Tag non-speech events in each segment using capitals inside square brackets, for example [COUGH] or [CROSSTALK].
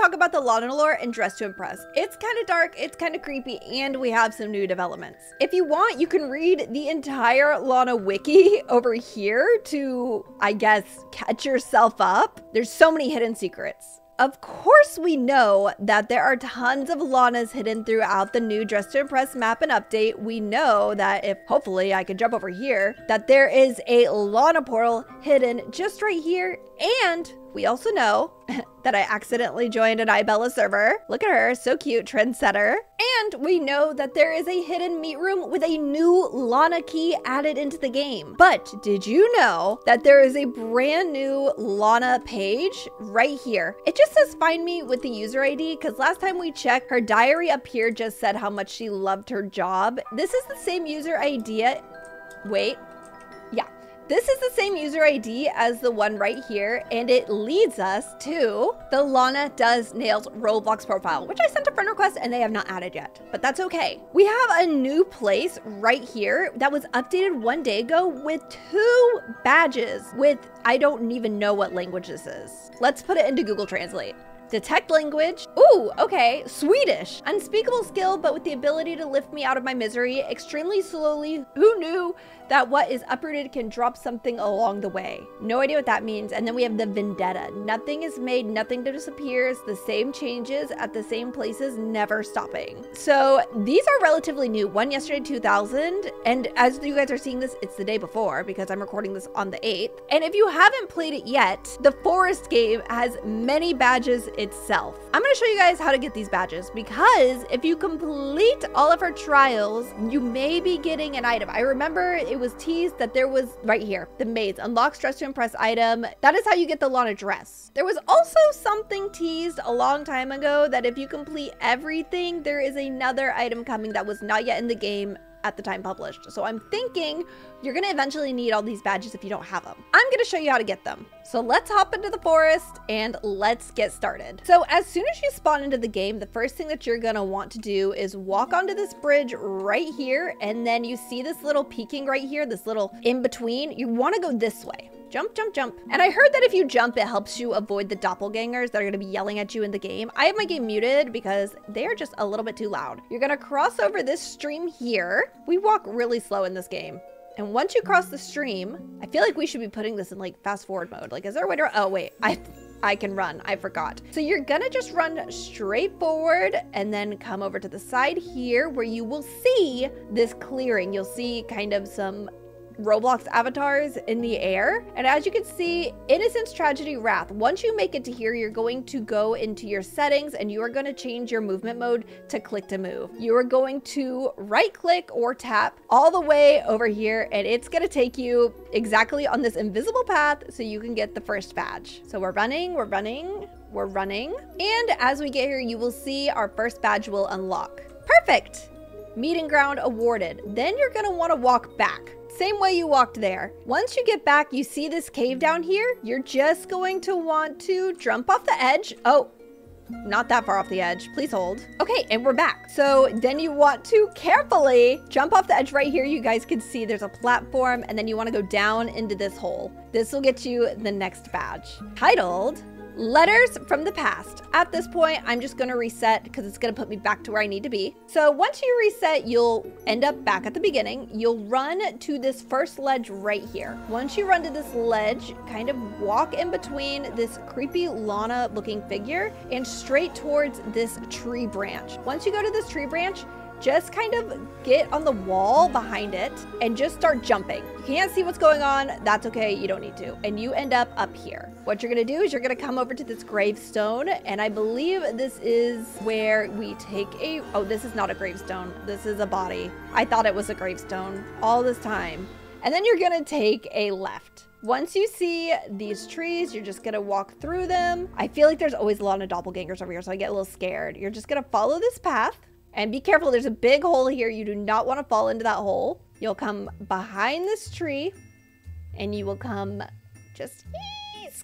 talk about the Lana lore and Dress to Impress. It's kind of dark, it's kind of creepy, and we have some new developments. If you want, you can read the entire Lana wiki [LAUGHS] over here to, I guess, catch yourself up. There's so many hidden secrets. Of course, we know that there are tons of Lanas hidden throughout the new Dress to Impress map and update. We know that if hopefully I can jump over here, that there is a Lana portal hidden just right here. And we also know [LAUGHS] that I accidentally joined an iBella server. Look at her, so cute, trendsetter. And we know that there is a hidden meet room with a new Lana key added into the game. But did you know that there is a brand new Lana page right here? It just says find me with the user ID because last time we checked, her diary up here just said how much she loved her job. This is the same user ID. Wait, this is the same user ID as the one right here, and it leads us to the Lana Does Nails Roblox profile, which I sent a friend request and they have not added yet, but that's okay. We have a new place right here that was updated one day ago with two badges with, I don't even know what language this is. Let's put it into Google Translate. Detect language. Ooh, okay. Swedish. Unspeakable skill, but with the ability to lift me out of my misery extremely slowly. Who knew that what is uprooted can drop something along the way? No idea what that means. And then we have the vendetta. Nothing is made, nothing disappears. The same changes at the same places, never stopping. So these are relatively new. One yesterday, 2000. And as you guys are seeing this, it's the day before because I'm recording this on the 8th. And if you haven't played it yet, the Forest game has many badges itself. I'm going to show you guys how to get these badges because if you complete all of her trials, you may be getting an item. I remember it was teased that there was right here, the maids, unlock dress to impress item. That is how you get the Lana dress. There was also something teased a long time ago that if you complete everything, there is another item coming that was not yet in the game at the time published. So I'm thinking you're gonna eventually need all these badges if you don't have them. I'm gonna show you how to get them. So let's hop into the forest and let's get started. So as soon as you spawn into the game, the first thing that you're gonna want to do is walk onto this bridge right here. And then you see this little peaking right here, this little in between. You wanna go this way. Jump, jump, jump. And I heard that if you jump, it helps you avoid the doppelgangers that are going to be yelling at you in the game. I have my game muted because they are just a little bit too loud. You're going to cross over this stream here. We walk really slow in this game. And once you cross the stream, I feel like we should be putting this in like fast forward mode. Like, is there a way to, oh wait, I, I can run, I forgot. So you're gonna just run straight forward and then come over to the side here where you will see this clearing. You'll see kind of some Roblox avatars in the air. And as you can see, Innocence, Tragedy, Wrath. Once you make it to here, you're going to go into your settings and you are going to change your movement mode to click to move. You are going to right click or tap all the way over here and it's going to take you exactly on this invisible path so you can get the first badge. So we're running, we're running, we're running. And as we get here, you will see our first badge will unlock. Perfect! Meeting ground awarded. Then you're going to want to walk back. Same way you walked there. Once you get back, you see this cave down here. You're just going to want to jump off the edge. Oh, not that far off the edge. Please hold. Okay, and we're back. So then you want to carefully jump off the edge right here. You guys can see there's a platform and then you want to go down into this hole. This will get you the next badge. Titled Letters from the past. At this point, I'm just gonna reset because it's gonna put me back to where I need to be. So once you reset, you'll end up back at the beginning. You'll run to this first ledge right here. Once you run to this ledge, kind of walk in between this creepy Lana looking figure and straight towards this tree branch. Once you go to this tree branch, just kind of get on the wall behind it and just start jumping. You can't see what's going on. That's okay. You don't need to. And you end up up here. What you're going to do is you're going to come over to this gravestone. And I believe this is where we take a... Oh, this is not a gravestone. This is a body. I thought it was a gravestone all this time. And then you're going to take a left. Once you see these trees, you're just gonna walk through them. I feel like there's always a lot of doppelgangers over here, so I get a little scared. You're just gonna follow this path. And be careful, there's a big hole here. You do not want to fall into that hole. You'll come behind this tree and you will come just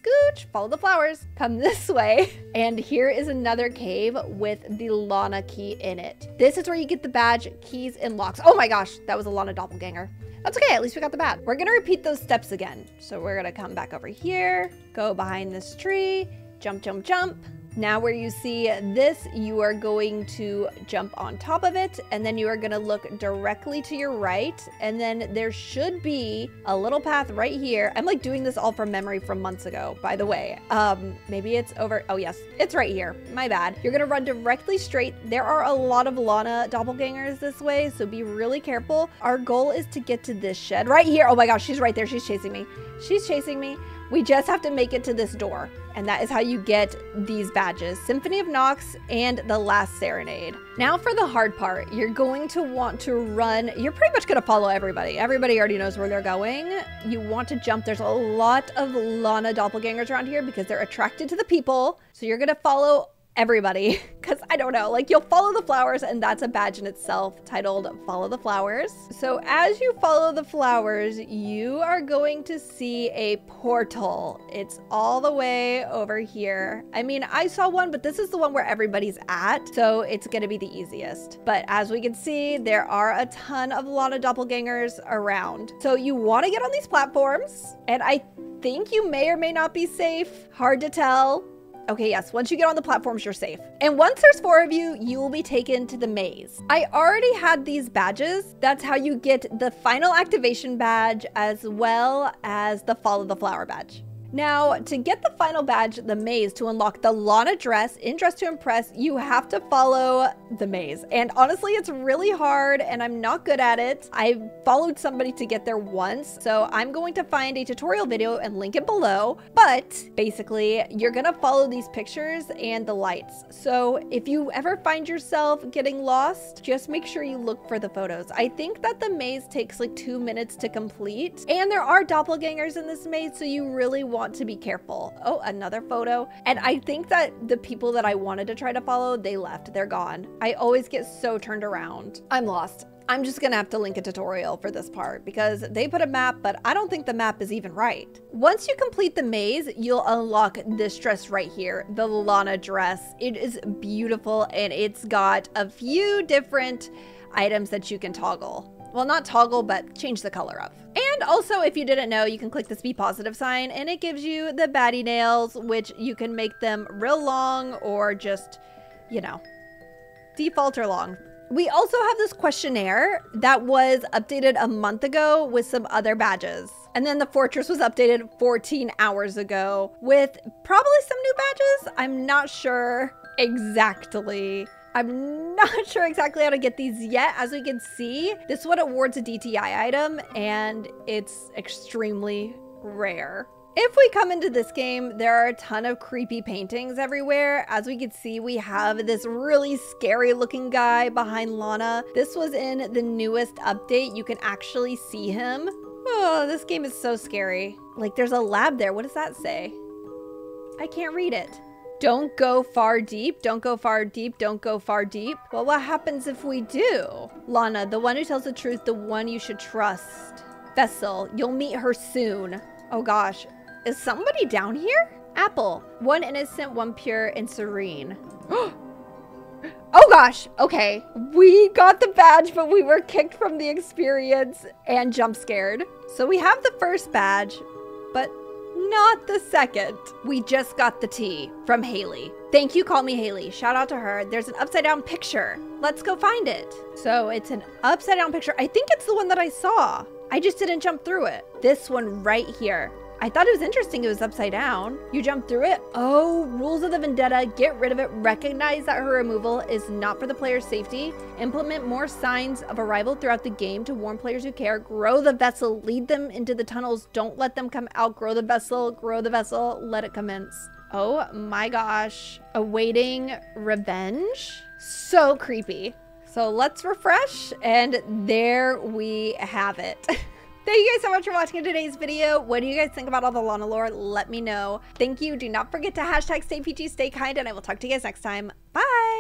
scooch, follow the flowers, come [LAUGHS] this way. And here is another cave with the Lana key in it. This is where you get the badge, keys, and locks. Oh my gosh, that was a Lana doppelganger. That's okay, at least we got the badge. We're gonna repeat those steps again. So we're gonna come back over here, go behind this tree, jump, jump, jump, Now where you see this, you are going to jump on top of it and then you are gonna look directly to your right. And then there should be a little path right here. I'm like doing this all from memory from months ago, by the way. Um, maybe it's over, oh yes, it's right here, my bad. You're gonna run directly straight. There are a lot of Lana doppelgangers this way, so be really careful. Our goal is to get to this shed right here. Oh my gosh, she's right there, she's chasing me. She's chasing me. We just have to make it to this door. And that is how you get these badges, Symphony of Nox and The Last Serenade. Now for the hard part, you're going to want to run, you're pretty much gonna follow everybody. Everybody already knows where they're going. You want to jump, there's a lot of Lana doppelgangers around here because they're attracted to the people. So you're gonna follow everybody [LAUGHS] because I don't know like you'll follow the flowers and that's a badge in itself titled follow the flowers. So as you follow the flowers you are going to see a portal. It's all the way over here. I mean I saw one but this is the one where everybody's at so it's gonna be the easiest. But as we can see there are a ton of Lana doppelgangers around. So you want to get on these platforms and I think you may or may not be safe. Hard to tell Okay, yes, once you get on the platforms, you're safe. And once there's four of you, you will be taken to the maze. I already had these badges. That's how you get the final activation badge as well as the follow the flower badge. Now, to get the final badge, the maze, to unlock the Lana dress in Dress to Impress, you have to follow the maze. And honestly, it's really hard and I'm not good at it. I followed somebody to get there once, so I'm going to find a tutorial video and link it below. But basically, you're gonna follow these pictures and the lights. So if you ever find yourself getting lost, just make sure you look for the photos. I think that the maze takes like two minutes to complete. And there are doppelgangers in this maze, so you really want to be careful. Oh, another photo. And I think that the people that I wanted to try to follow, they left. They're gone. I always get so turned around. I'm lost. I'm just gonna have to link a tutorial for this part because they put a map, but I don't think the map is even right. Once you complete the maze, you'll unlock this dress right here, the Lana dress. It is beautiful and it's got a few different items that you can toggle. Well, not toggle, but change the color of. And also, if you didn't know, you can click this be positive sign and it gives you the baddie nails, which you can make them real long or just, you know, default or long. We also have this questionnaire that was updated a month ago with some other badges. And then the fortress was updated 14 hours ago with probably some new badges. I'm not sure exactly I'm [LAUGHS] not sure exactly how to get these yet. As we can see, this one awards a DTI item and it's extremely rare. If we come into this game, there are a ton of creepy paintings everywhere. As we can see, we have this really scary looking guy behind Lana. This was in the newest update. You can actually see him. Oh, this game is so scary. Like there's a lab there. What does that say? I can't read it. Don't go far deep, don't go far deep, don't go far deep. Well, what happens if we do? Lana, the one who tells the truth, the one you should trust. Vessel, you'll meet her soon. Oh gosh, is somebody down here? Apple, one innocent, one pure and serene. [GASPS] oh gosh, okay. We got the badge, but we were kicked from the experience and jump scared. So we have the first badge, but not the second. We just got the tea from Haley. Thank you, call me Haley. Shout out to her. There's an upside down picture. Let's go find it. So it's an upside down picture. I think it's the one that I saw. I just didn't jump through it. This one right here. I thought it was interesting it was upside down. You jump through it. Oh, rules of the vendetta. Get rid of it. Recognize that her removal is not for the player's safety. Implement more signs of arrival throughout the game to warn players who care. Grow the vessel. Lead them into the tunnels. Don't let them come out. Grow the vessel. Grow the vessel. Let it commence. Oh my gosh. Awaiting revenge? So creepy. So let's refresh and there we have it. [LAUGHS] Thank you guys so much for watching today's video. What do you guys think about all the Lana lore? Let me know. Thank you. Do not forget to hashtag stay peachy, stay kind, and I will talk to you guys next time. Bye.